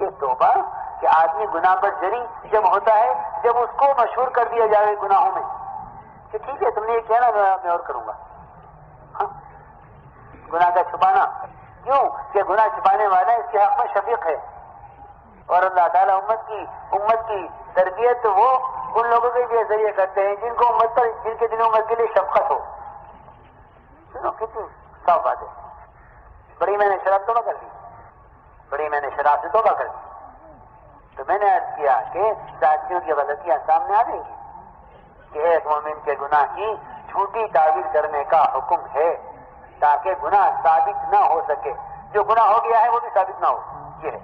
کہ توبہ کہ آدمی گناہ پر جری جب ہوتا ہے، جب اس کو مشہور کر دیا جائے گناہوں میں۔ کہ ٹھیک ہے، تم نے یہ کیا نا میں اور کروں گا۔ ہاں؟ گناہ کا چھپانا۔ کیوں؟ کہ گناہ چھپانے والا اس کے حق میں شفیق ہے۔ اور اللہ تعالیٰ امت کی امت کی تربیت وہ ان لوگوں کے لیے ذریعے کرتے ہیں جن کو امت پر جن کے دنوں امت کے لیے شفقت ہو۔ سنو کتنی صاف بات ہے۔ بڑی میں نے شراب توبہ کر لی۔ بڑی میں سے توبہ کر لی تو میں نے عرض کیا کہ ساتھیوں کی غلطیاں سامنے آ جائیں گی کہ ایک مومن کے گناہ کی جھوٹی تعبیر کرنے کا حکم ہے تاکہ گناہ ثابت نہ ہو سکے۔ جو گناہ ہو گیا ہے وہ بھی ثابت نہ ہو۔ یہ ہے۔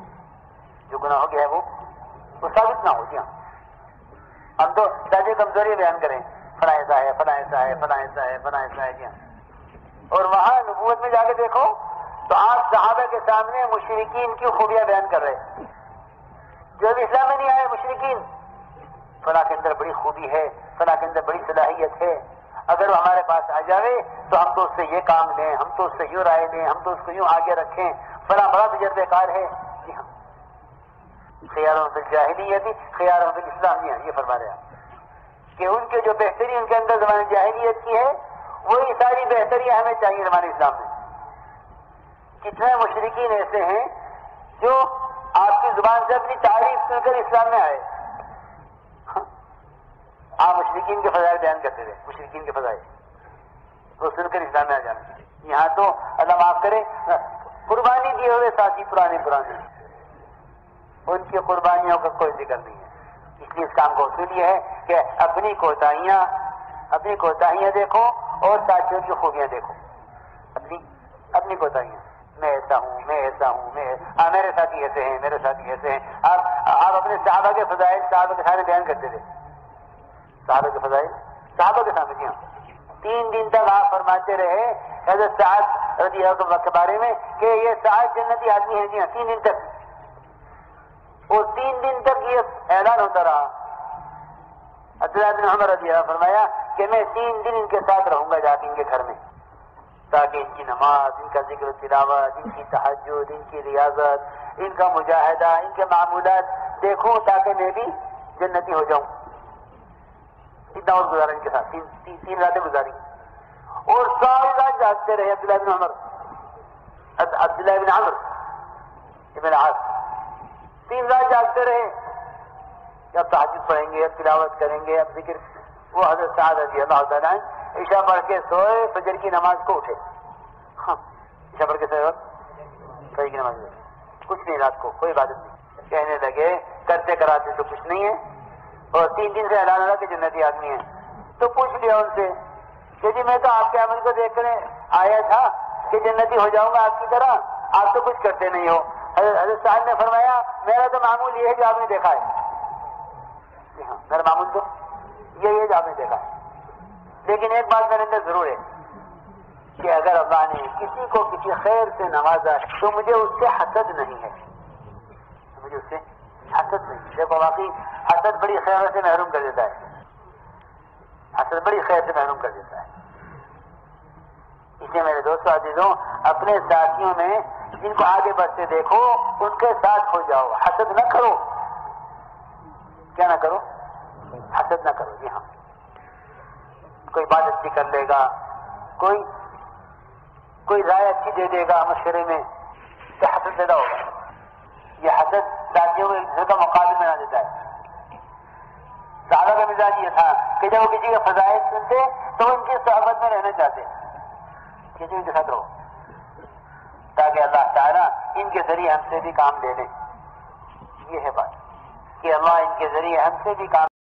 جو گناہ ہو گیا ہے وہ وہ ثابت نہ ہو۔ جی ہاں۔ ہم تو تاکہ کمزوری بیان کریں۔ فلاں ایسا ہے فلاں ایسا ہے فلاں ایسا ہے فلاں ایسا ہے جی ہاں۔ اور وہاں نبوت میں جا کے دیکھو تو آپ صحابہ کے سامنے مشرقین کی خوبیاں بیان کر رہے جو ابھی اسلام میں نہیں آئے مشرقین فلاں کے اندر بڑی خوبی ہے، فلاں کے اندر بڑی صلاحیت ہے۔ اگر وہ ہمارے پاس آ جاوے، تو ہم تو اس سے یہ کام لیں، ہم تو اس سے یوں رائے لیں، ہم تو اس کو یوں آگے رکھیں۔ فلاں بڑا تجربہ کار ہے۔ جی ہاں۔ خیال جاہلیت خیال اسلام جی ہاں یہ فرما رہے ہیں کہ ان کے جو بہتری، ان کے اندر زبان جاہلیت کی ہے، وہی ساری بہتریاں ہمیں چاہیے زبان اسلام میں۔ کتنے مشرقین ایسے ہیں جو آپ کی زبان سے اپنی تعریف سن کر اسلام میں آئے۔ آپ مشرقین کے فضائل بیان کرتے تھے مشرقین کے فضائل۔ وہ سن کر اسلام میں آ جانا یہاں تو اللہ معاف کرے۔ قربانی دیے ہوئے ساتھی پرانے پرانے ان کی قربانیوں کا کوئی ذکر نہیں ہے۔ اس لیے اس کام کو اصول یہ ہے کہ اپنی کوتاہیاں اپنی کوتاہیاں دیکھو اور ساتھیوں کی خوبیاں دیکھو۔ اپنی اپنی کوتاہیاں۔ ایسا ہوں میں، ایسا ہوں میں۔ ہاں میرے ساتھی ایسے ہیں، میرے ساتھی ایسے ہیں۔ آپ آپ اپنے صحابہ کے فضائل صحابہ کے سامنے بیان کرتے تھے۔ صحابہ کے فضائل؟ صحابہ کے سامنے جی ہاں تین دن تک آپ فرماتے رہے حضرت سعد رضی اللہ کے بارے میں کہ یہ سعد جنتی آدمی ہے جی ہاں تین دن تک۔ اور تین دن تک یہ اعلان ہوتا رہا۔ عبداللہ بن عمر رضی اللہ فرمایا کہ میں تین دن ان کے ساتھ رہوں گا جا کے ان کے گھر میں۔ تاکہ ان کی نماز ان کا ذکر و تلاوت ان کی تحجد ان کی ریاضت ان کا مجاہدہ ان کے معمولات دیکھوں تاکہ میں بھی جنتی ہو جاؤں۔ اتنا اور گزارا ان کے ساتھ تین تین, تین راتیں گزاری۔ اور ساری رات جاگتے رہے عبداللہ بن عمر۔ عبداللہ بن عمر ابن عاص۔ تین رات جاگتے رہے۔ اب تحجد پڑھیں گے اب تلاوت کریں گے اب ذکر وہ حضرت سعد رضی اللہ تعالیٰ عشاء پڑھ کے سوئے، فجر کی نماز کو اٹھے۔ ہاں عشاء پڑھ کے سوئے فجر کی نماز کچھ نہیں، رات کو، کوئی عبادت نہیں۔ کہنے لگے، کرتے کراتے تو کچھ نہیں ہے۔ اور تین دن سے اعلان ہوا کہ جنتی آدمی ہے تو پوچھ لیا ان سے کہ جی میں تو آپ کے عمل کو دیکھ کر آیا تھا کہ جنتی ہو جاؤں گا آپ کی طرح۔ آپ تو کچھ کرتے نہیں ہو۔ حضرت صاحب نے فرمایا، میرا تو معمول یہ ہے جو آپ نے دیکھا ہے۔ جی ہاں، میرا معمول تو یہ ہے جو آپ نے دیکھا۔ ہے لیکن ایک بات میرے اندر ضرور ہے کہ اگر اللہ نے کسی کو کسی خیر سے نوازا تو مجھے اس سے حسد نہیں ہے۔ مجھے اس سے حسد نہیں دیکھو، واقعی حسد بڑی خیر سے محروم کر دیتا ہے۔ حسد بڑی خیر سے محروم کر دیتا ہے۔ اس لیے میرے دوستوں عزیزوں، اپنے ساتھیوں میں جن کو آگے بڑھتے دیکھو، ان کے ساتھ ہو جاؤ۔ حسد نہ کرو۔ کیا نہ کرو؟ حسد نہ کرو جی ہاں۔ کوئی بات اچھی کر لے گا، کوئی کوئی رائے اچھی دے دے گا مشورے میں، تو حسد پیدا ہوگا۔ یہ حسد ساتھیوں کو ایک دوسرے کا مقابل بنا دیتا ہے۔ زیادہ کا مزاج یہ تھا کہ جب وہ کسی کا فضائل سنتے تو ان کی صحبت میں رہنا چاہتے کسی کے ساتھ رہو۔ تاکہ اللہ تعالیٰ ان کے ذریعے ہم سے بھی کام لے لیں یہ ہے بات۔ کہ اللہ ان کے ذریعے ہم سے بھی کام